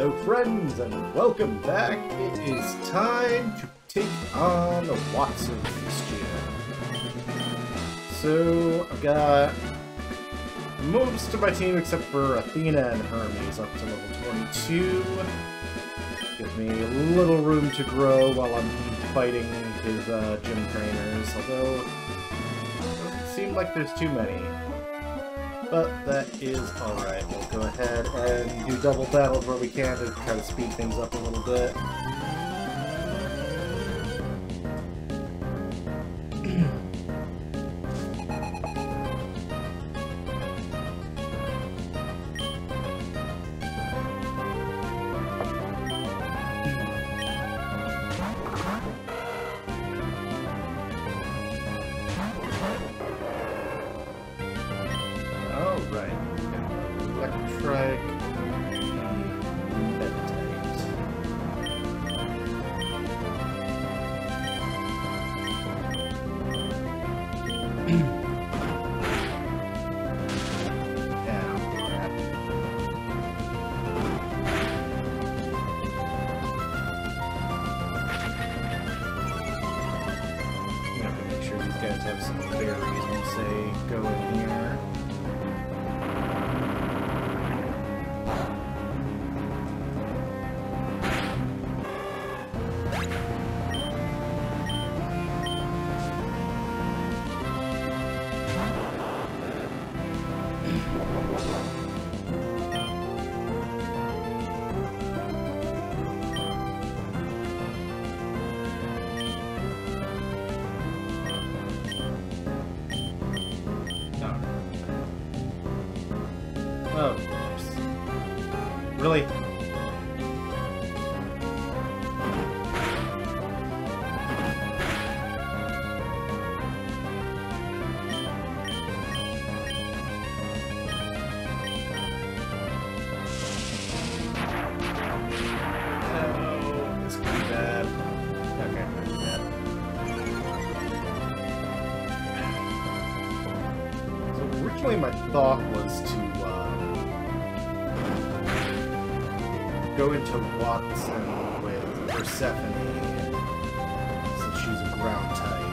Hello friends and welcome back. It is time to take on the Wattson year. So I've got most of my team except for Athena and Hermes up to level 22. Give me a little room to grow while I'm fighting his uh, gym trainers, although it doesn't seem like there's too many. But that is alright. We'll go ahead and do double battles where we can to try to speed things up a little bit. Thought was to uh, go into Wattson with Persephone, since she's a ground type.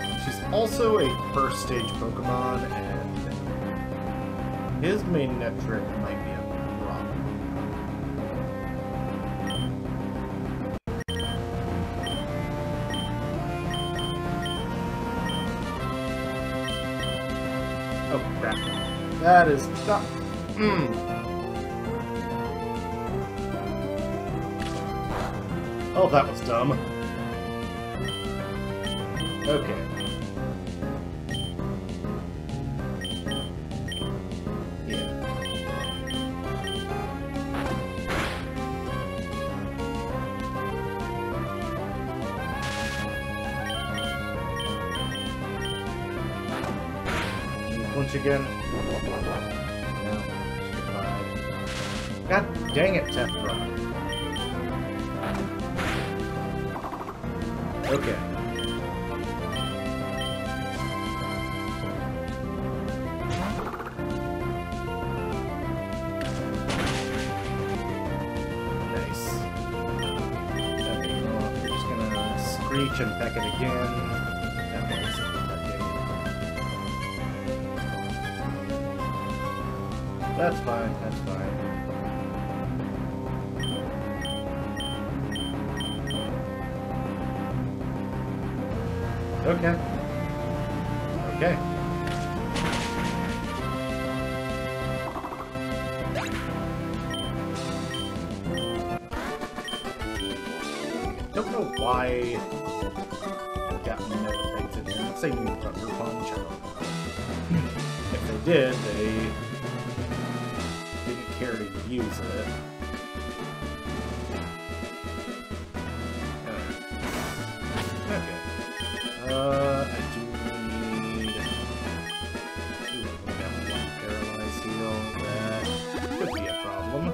But she's also a first stage Pokemon, and his Manectric might be crap. That is not. Mm. Oh, that was dumb. Okay. Again? God dang it, Tethra. Okay. Nice. Just gonna screech and peck it again. That's fine, that's fine. Okay. Okay. Don't know why it got Meditites in here. I'm not saying Thunder Punch. If they did, they care to use it. Okay. Uh, I do need... Paralyzed. That could be a problem.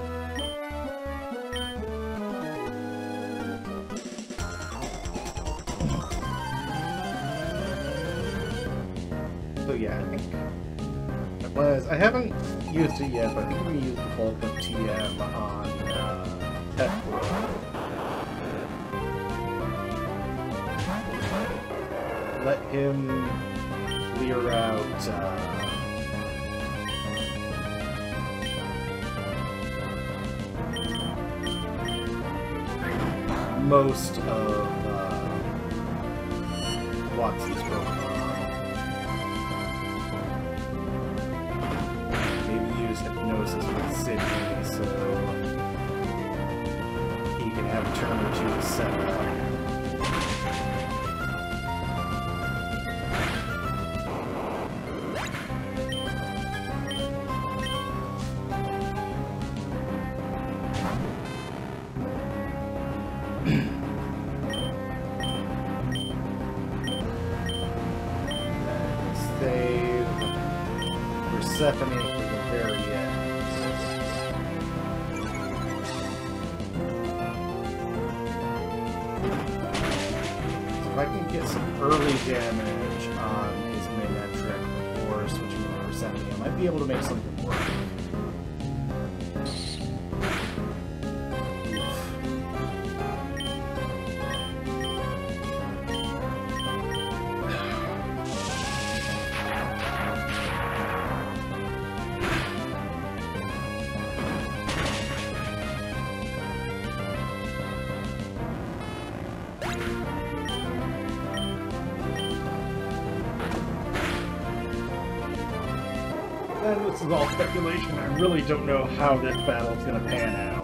So yeah, I think was I haven't used it yet, but I think I'm going to use the Bulk Up TM on uh, World. Let him clear out uh, most of uh, Wattson's Pokemon. Persephone the very end. So if I can get some early damage on his Manectric before switching to Persephone, I might be able to make something is all speculation. I really don't know how this battle is going to pan out.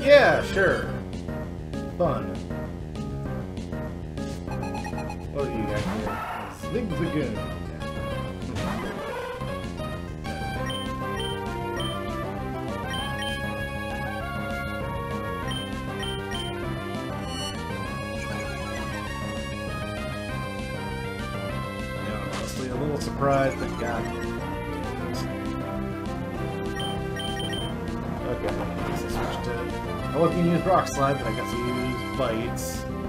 Yeah, sure. Fun. What do you got here? Zigzagoon. Honestly a little surprised that God I guess I gonna use Rock Slide, but I guess I use Bites.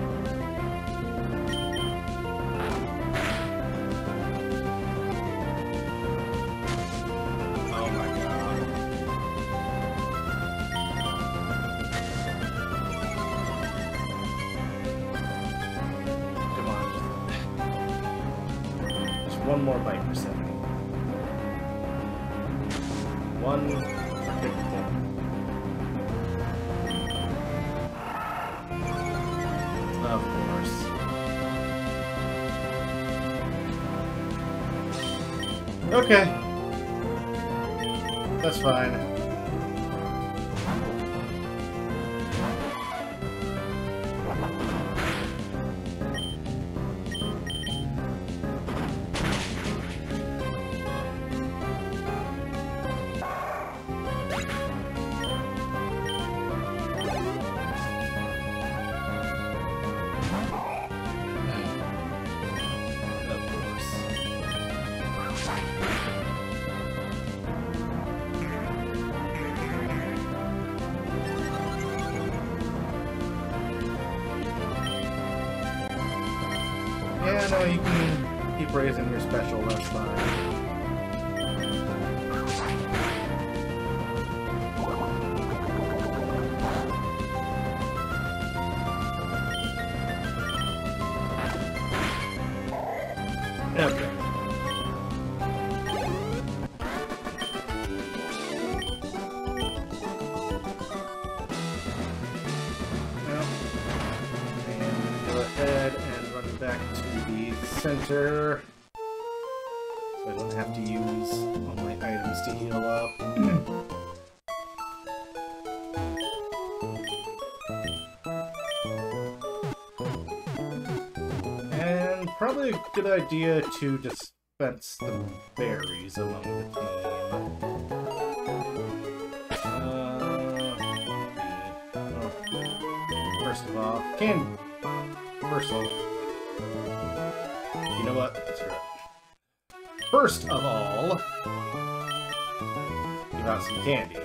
Okay. That's fine. Yeah, no, you can keep raising your special, that's fine. Probably a good idea to dispense the berries among the team. Uh. First of all, can first of all, you know what? First of all, give out some candy.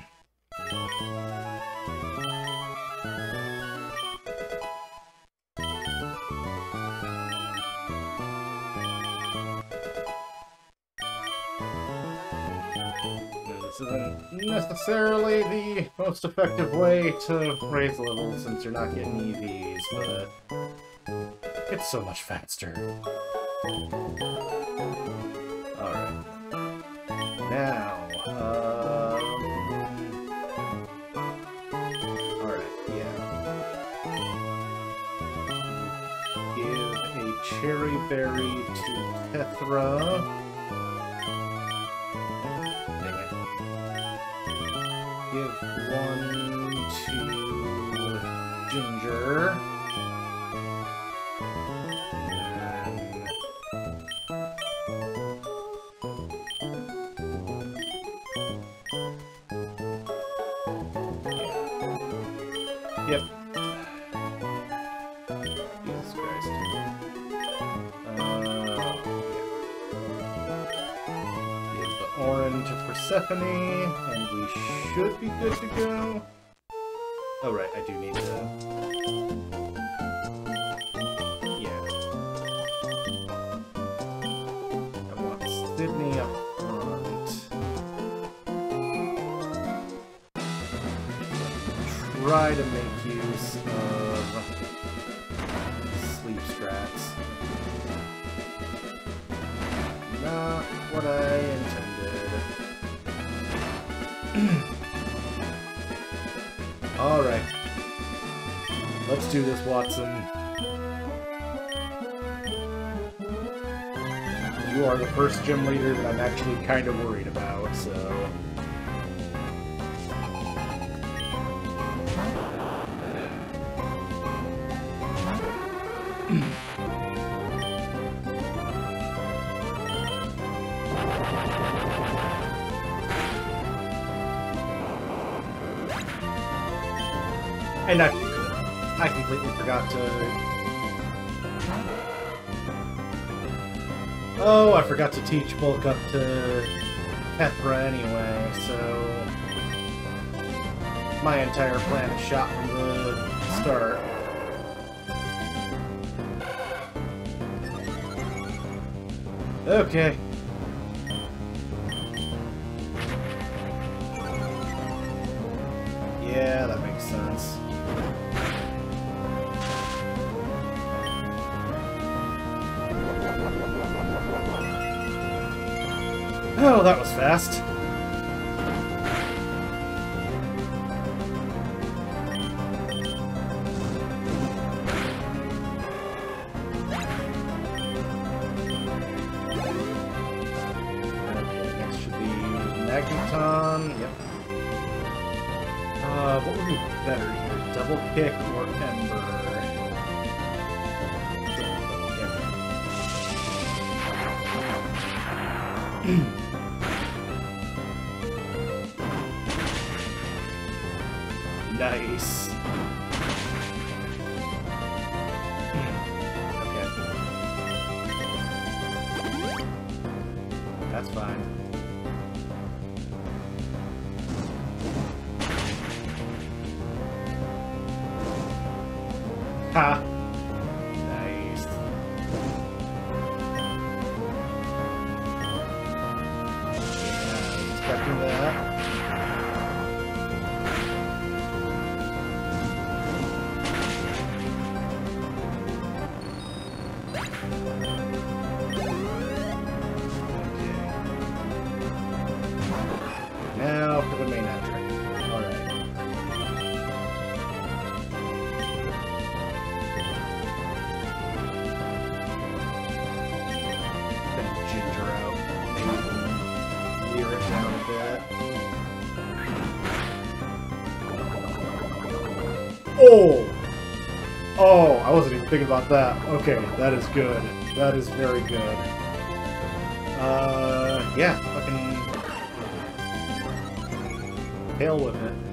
isn't necessarily the most effective way to raise levels since you're not getting EVs, but it's so much faster. Alright. Now, um... Alright, yeah. Give a Cheri Berry to Tethra. One to Ginger. Yep. Persephone, and we should be good to go. Oh, right, I do need to... Yeah. I want Sydney up front. Try to make use of Let's do this, Wattson. You are the first gym leader that I'm actually kind of worried about, so... And I, I completely forgot to... Oh, I forgot to teach bulk up to Tethra anyway, so... My entire plan is shot from the start. Okay. Yeah, that makes sense. Fast. Fine. Ha! Oh! Oh, I wasn't even thinking about that. Okay, that is good. That is very good. Uh, yeah, fucking... Hell with it.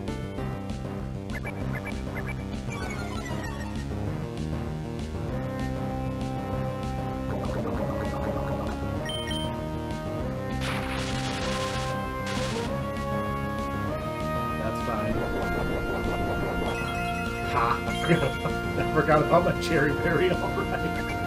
Cherry berry, alright.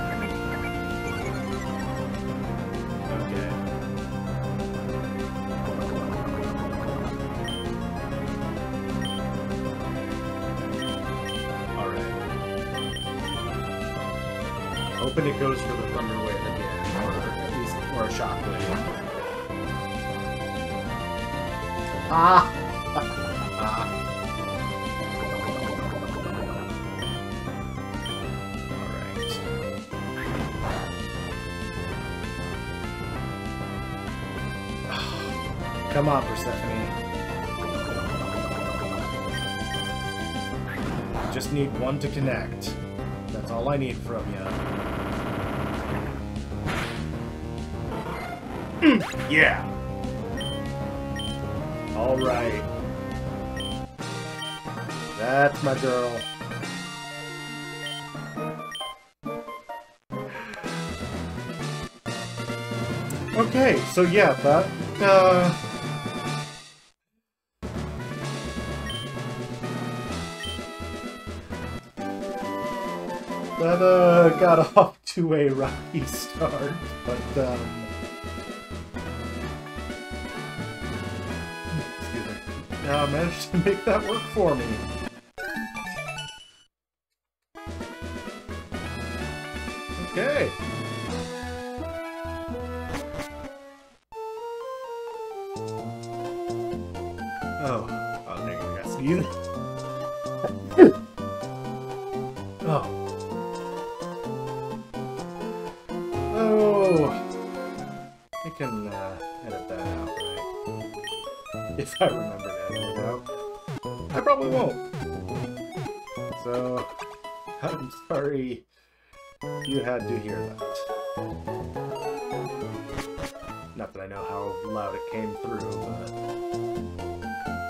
Hoping it goes for the Thunder Wave again, or at least, or a Shockwave. Ah. Come on, Persephone. Just need one to connect. That's all I need from you. yeah! Alright. That's my girl. Okay, so yeah, that, uh... Uh, got off to a rocky start, but, um... Uh, managed to make that work for me. But...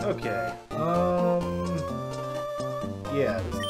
Okay, um... Yeah, this is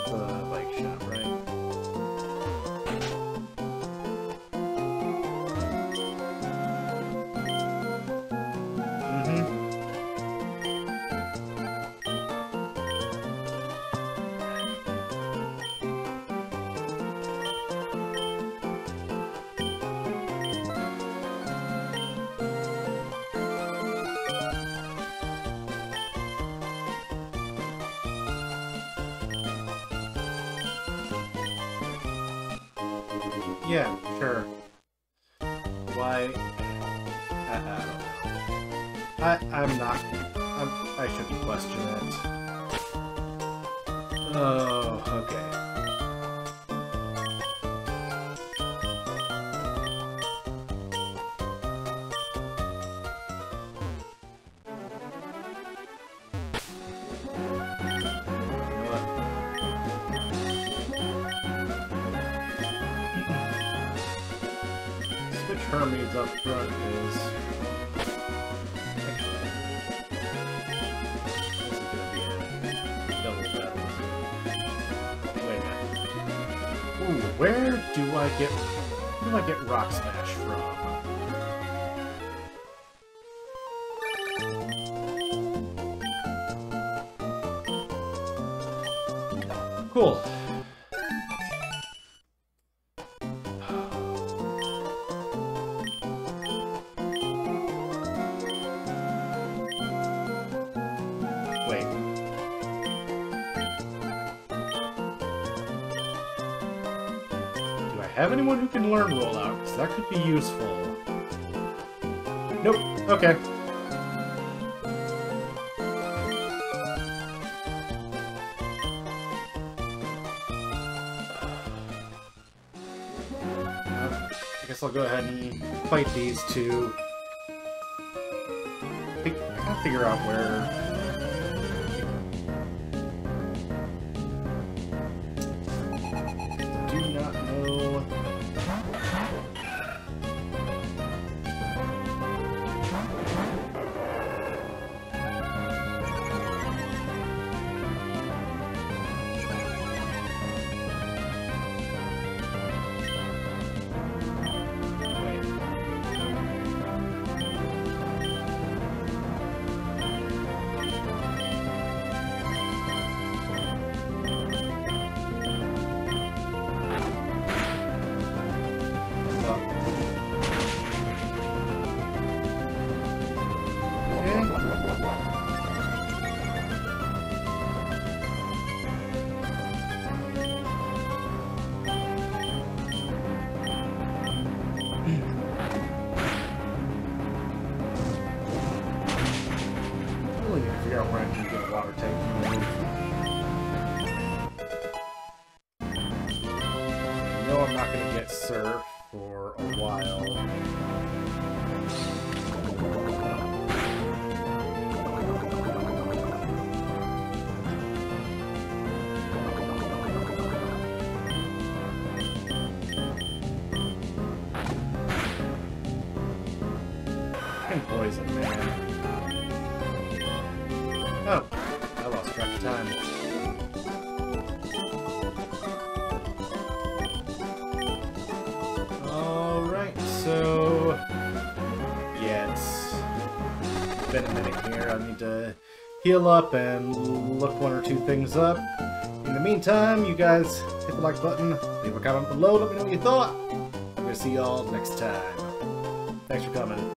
I, I don't know. I, I'm not. I'm, I shouldn't question it. Oh, okay. Get. Where do I get Rock Smash from? Anyone who can learn rollout? Because that could be useful. Nope. Okay. Uh, I guess I'll go ahead and fight these two. Pick- figure out where... been a minute here. I need to heal up and look one or two things up. In the meantime, you guys hit the like button, leave a comment below, let me know what you thought. I'm gonna see y'all next time. Thanks for coming.